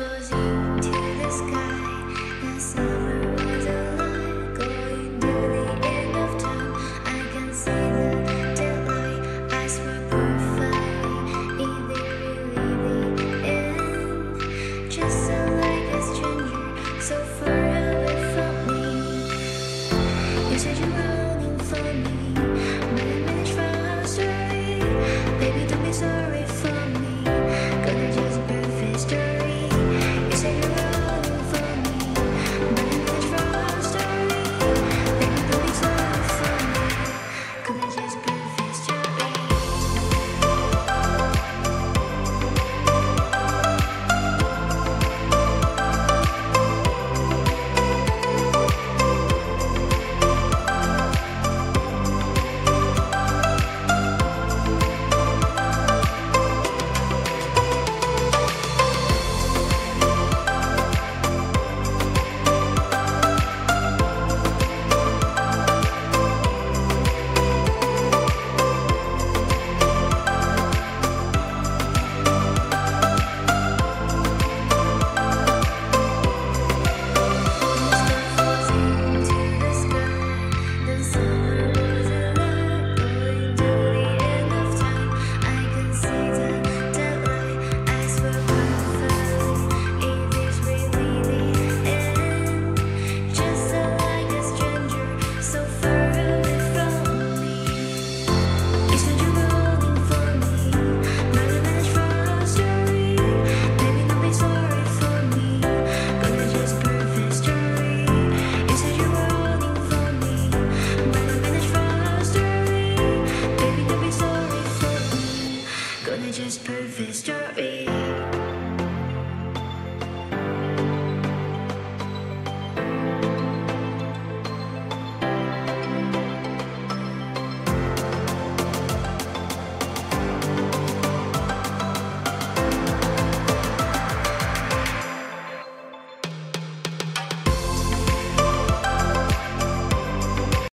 fuzzy just prove this story.